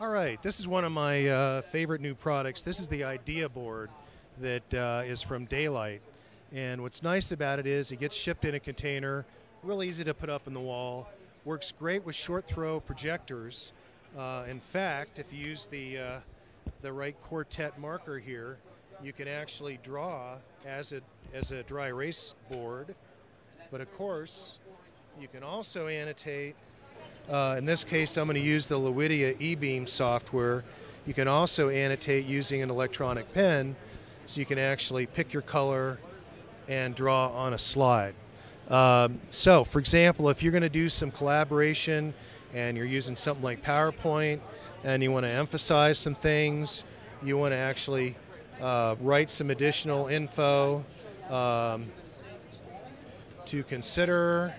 All right, this is one of my uh, favorite new products. This is the Idea board that uh, is from DaLite. And what's nice about it is it gets shipped in a container, real easy to put up in the wall, works great with short throw projectors. Uh, in fact, if you use the, uh, the right quartet marker here, you can actually draw as a, as a dry erase board. But of course, you can also annotate uh, in this case, I'm going to use the Luidia eBeam software. You can also annotate using an electronic pen, so you can actually pick your color and draw on a slide. Um, so, for example, if you're going to do some collaboration and you're using something like PowerPoint and you want to emphasize some things, you want to actually uh, write some additional info um, to consider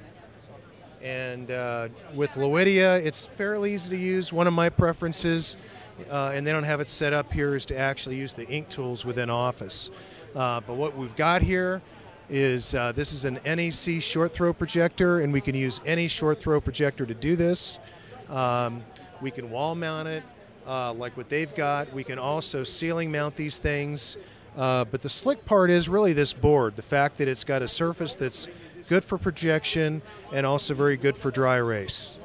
and uh, with Luidia, it's fairly easy to use. One of my preferences, uh, and they don't have it set up here, is to actually use the ink tools within Office. Uh, but what we've got here is uh, this is an NEC short throw projector, and we can use any short throw projector to do this. Um, we can wall mount it, uh, like what they've got. We can also ceiling mount these things. Uh, but the slick part is really this board, the fact that it's got a surface that's good for projection and also very good for dry erase.